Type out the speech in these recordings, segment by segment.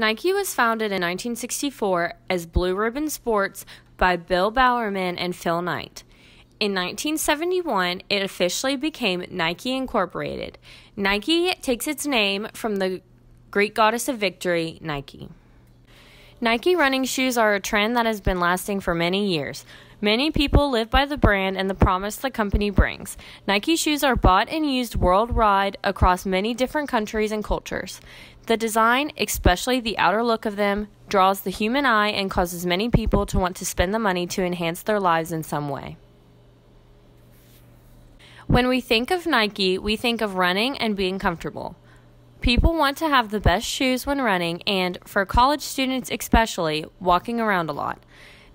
Nike was founded in 1964 as Blue Ribbon Sports by Bill Bowerman and Phil Knight. In 1971, it officially became Nike Incorporated. Nike takes its name from the Greek goddess of victory, Nike. Nike running shoes are a trend that has been lasting for many years. Many people live by the brand and the promise the company brings. Nike shoes are bought and used worldwide across many different countries and cultures. The design, especially the outer look of them, draws the human eye and causes many people to want to spend the money to enhance their lives in some way. When we think of Nike, we think of running and being comfortable. People want to have the best shoes when running, and for college students especially, walking around a lot.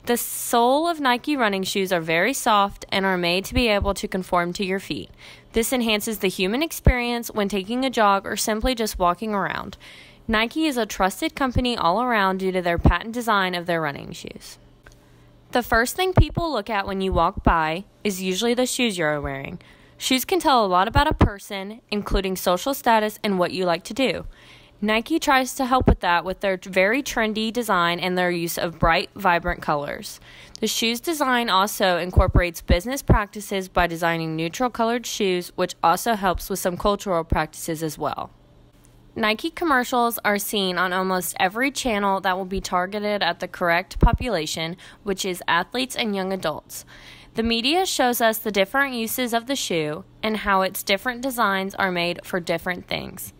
The sole of Nike running shoes are very soft and are made to be able to conform to your feet. This enhances the human experience when taking a jog or simply just walking around. Nike is a trusted company all around due to their patent design of their running shoes. The first thing people look at when you walk by is usually the shoes you're wearing. Shoes can tell a lot about a person, including social status and what you like to do. Nike tries to help with that with their very trendy design and their use of bright, vibrant colors. The shoes design also incorporates business practices by designing neutral colored shoes, which also helps with some cultural practices as well. Nike commercials are seen on almost every channel that will be targeted at the correct population, which is athletes and young adults. The media shows us the different uses of the shoe and how its different designs are made for different things.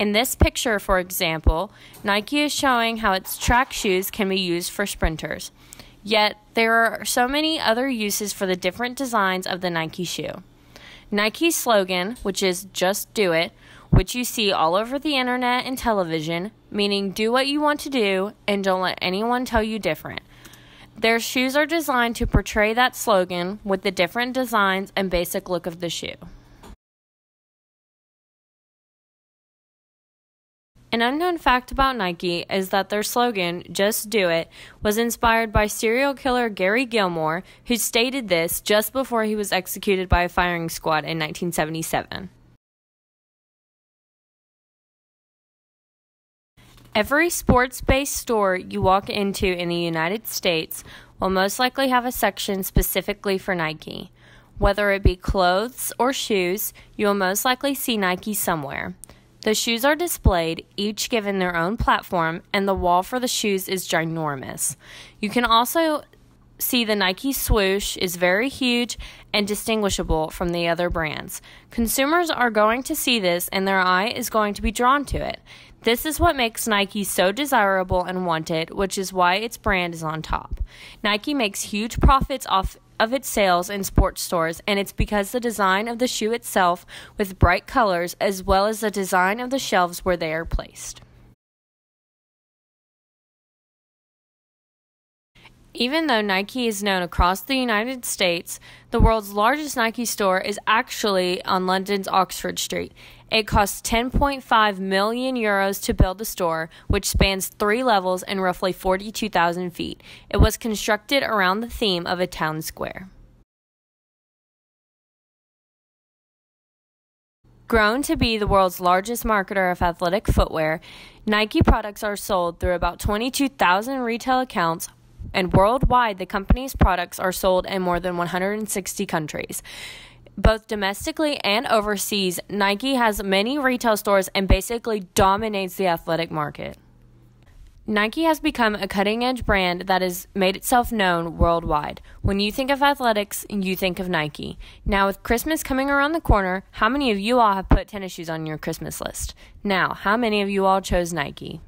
In this picture, for example, Nike is showing how its track shoes can be used for sprinters. Yet, there are so many other uses for the different designs of the Nike shoe. Nike's slogan, which is just do it, which you see all over the internet and television, meaning do what you want to do and don't let anyone tell you different. Their shoes are designed to portray that slogan with the different designs and basic look of the shoe. An unknown fact about Nike is that their slogan, Just Do It, was inspired by serial killer Gary Gilmore, who stated this just before he was executed by a firing squad in 1977. Every sports based store you walk into in the United States will most likely have a section specifically for Nike. Whether it be clothes or shoes, you will most likely see Nike somewhere. The shoes are displayed, each given their own platform, and the wall for the shoes is ginormous. You can also see the Nike swoosh is very huge and distinguishable from the other brands. Consumers are going to see this and their eye is going to be drawn to it. This is what makes Nike so desirable and wanted, which is why its brand is on top. Nike makes huge profits off of its sales in sports stores, and it's because the design of the shoe itself with bright colors as well as the design of the shelves where they are placed. Even though Nike is known across the United States, the world's largest Nike store is actually on London's Oxford Street. It costs 10.5 million euros to build the store, which spans three levels and roughly 42,000 feet. It was constructed around the theme of a town square. Grown to be the world's largest marketer of athletic footwear, Nike products are sold through about 22,000 retail accounts, and worldwide, the company's products are sold in more than 160 countries. Both domestically and overseas, Nike has many retail stores and basically dominates the athletic market. Nike has become a cutting edge brand that has made itself known worldwide. When you think of athletics, you think of Nike. Now, with Christmas coming around the corner, how many of you all have put tennis shoes on your Christmas list? Now, how many of you all chose Nike?